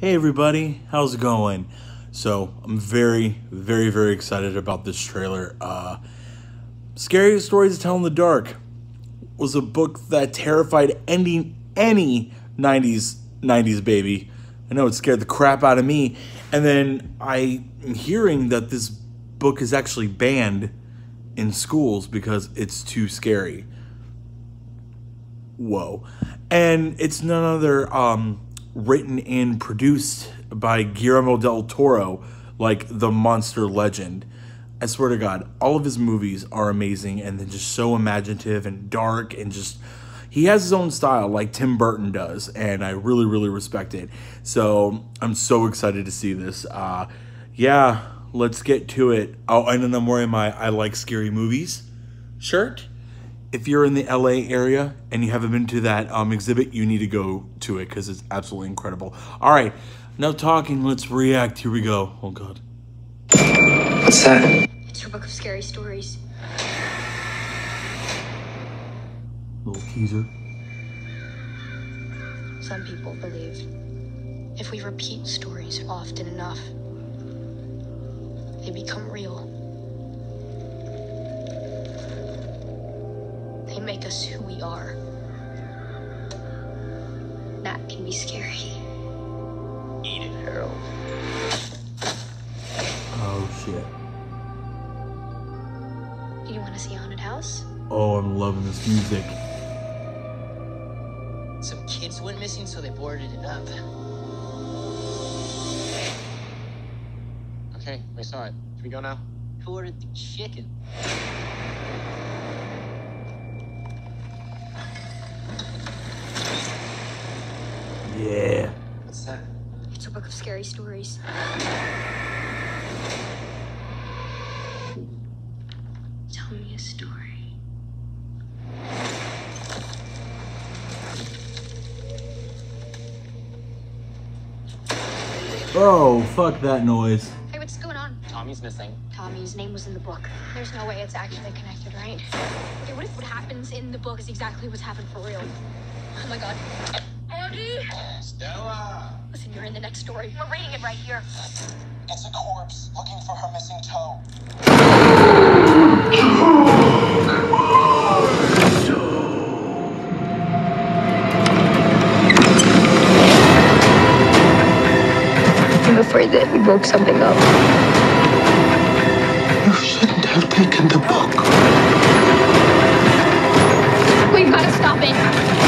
Hey everybody, how's it going? So I'm very, very, very excited about this trailer. Uh, Scariest Stories to Tell in the Dark was a book that terrified any any 90s 90s baby. I know it scared the crap out of me. And then I'm hearing that this book is actually banned in schools because it's too scary. Whoa. And it's none other um written and produced by Guillermo del Toro, like the monster legend. I swear to God, all of his movies are amazing and then just so imaginative and dark and just he has his own style like Tim Burton does, and I really, really respect it. So I'm so excited to see this. Uh, yeah, let's get to it. Oh, and then I'm wearing my I like scary movies shirt if you're in the LA area and you haven't been to that um, exhibit, you need to go to it because it's absolutely incredible. All right, no talking, let's react. Here we go. Oh, God. What's that? It's your book of scary stories. Little teaser. Some people believe if we repeat stories often enough, they become real. They make us who we are. That can be scary. Eat it, Harold. Oh, shit. You want to see Haunted House? Oh, I'm loving this music. Some kids went missing, so they boarded it up. Okay, we saw it. Can we go now? Who ordered the chicken? Yeah. What's that? It's a book of scary stories. Tell me a story. Oh, fuck that noise. Hey, what's going on? Tommy's missing. Tommy's name was in the book. There's no way it's actually connected, right? Okay, what if what happens in the book is exactly what's happened for real? Oh my god. In the next story. We're reading it right here. It's a corpse looking for her missing toe. I'm afraid that we woke something up. You shouldn't have taken the book. We've got to stop it.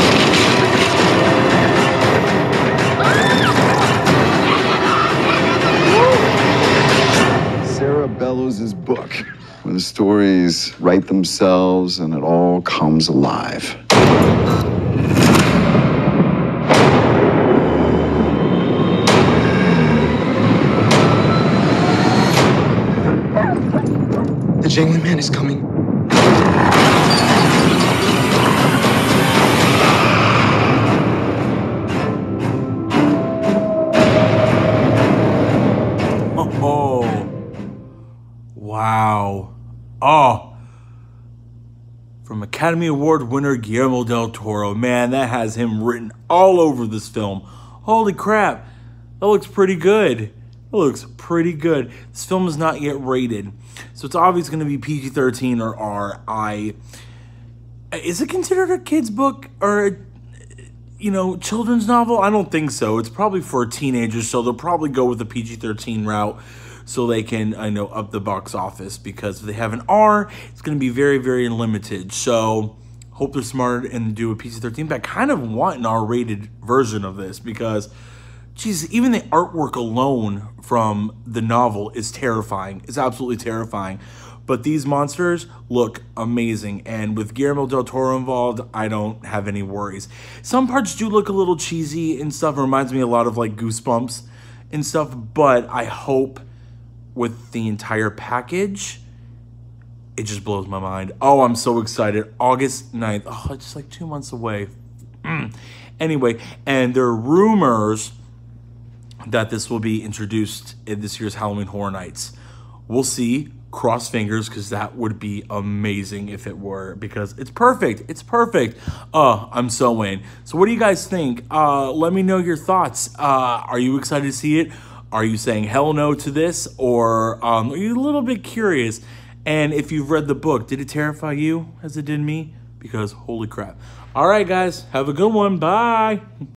Where the stories write themselves and it all comes alive. The jangling man is coming. Wow. Oh, from Academy Award winner Guillermo del Toro. Man, that has him written all over this film. Holy crap, that looks pretty good. It looks pretty good. This film is not yet rated, so it's obviously going to be PG 13 or R. I. Is it considered a kid's book or a you know, children's novel? I don't think so. It's probably for teenagers, so they'll probably go with the PG 13 route so they can, I know, up the box office because if they have an R, it's going to be very, very limited. So, hope they're smart and do a PG 13. But I kind of want an R rated version of this because, geez, even the artwork alone from the novel is terrifying. It's absolutely terrifying. But these monsters look amazing. And with Guillermo del Toro involved, I don't have any worries. Some parts do look a little cheesy and stuff. It reminds me a lot of like Goosebumps and stuff. But I hope with the entire package, it just blows my mind. Oh, I'm so excited. August 9th. Oh, it's just like two months away. Mm. Anyway, and there are rumors that this will be introduced in this year's Halloween Horror Nights. We'll see. Cross fingers because that would be amazing if it were because it's perfect. It's perfect. Uh, I'm so in. So what do you guys think? Uh, let me know your thoughts. Uh, are you excited to see it? Are you saying hell no to this? Or um, are you a little bit curious? And if you've read the book, did it terrify you as it did me? Because holy crap. All right, guys, have a good one. Bye.